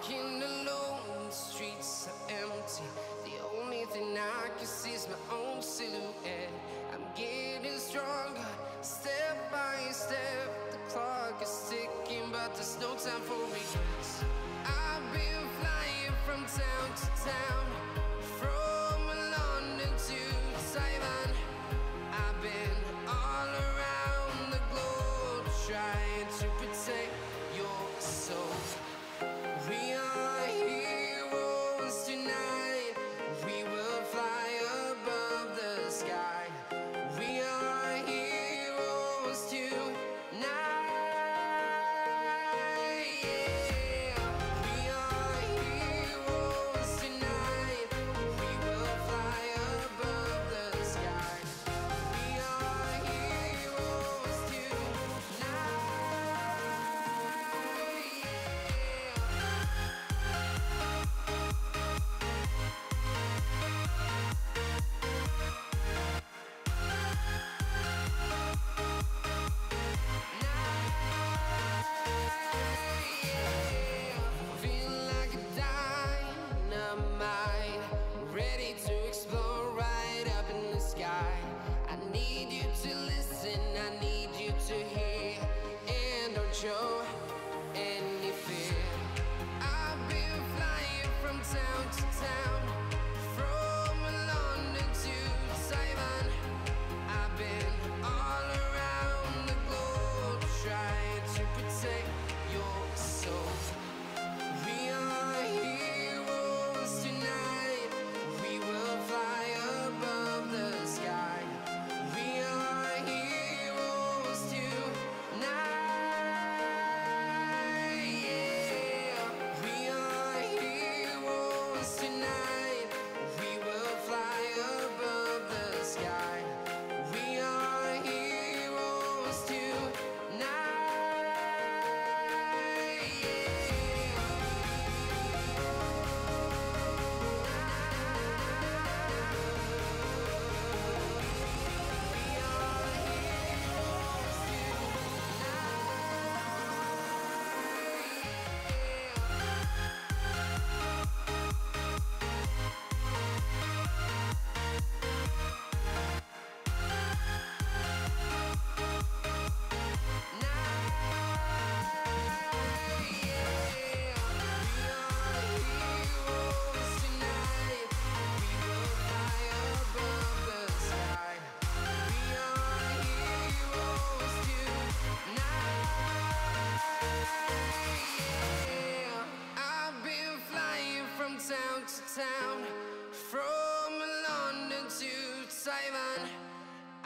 Walking alone, the streets are empty. The only thing I can see is my own silhouette.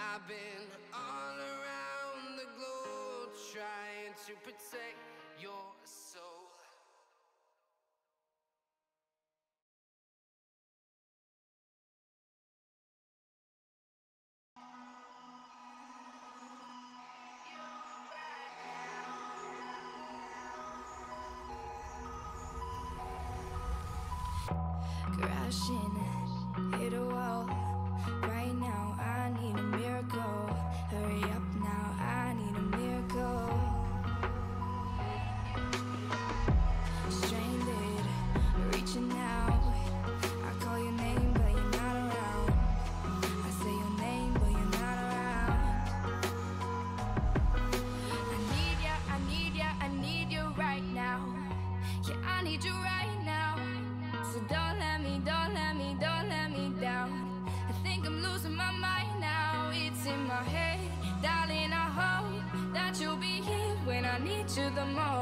I've been all around the globe trying to protect your soul. Crashing, hit a wall, right need you the most.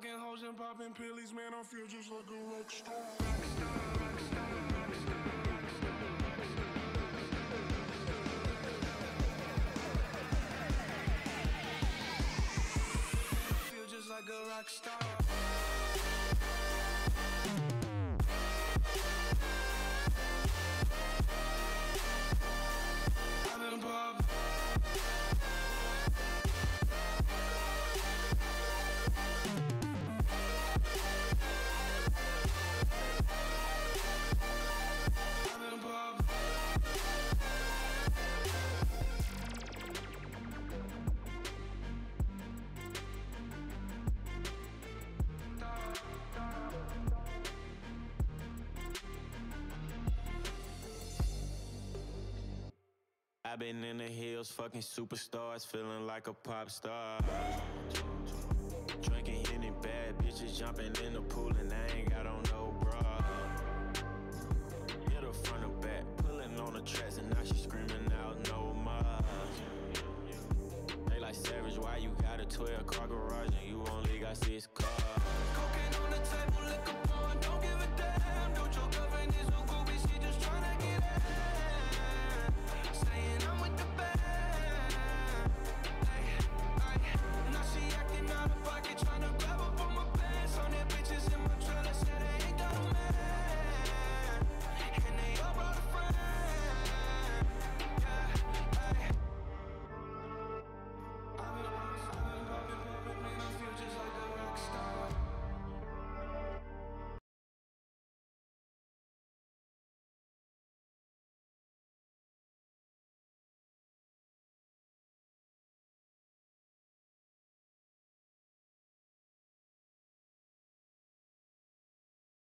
fucking hoes and popping pills, man. I feel just like a rock star. Feel just like a rock star. been in the hills, fucking superstars, feeling like a pop star. Drinking any bad bitches, jumping in the pool and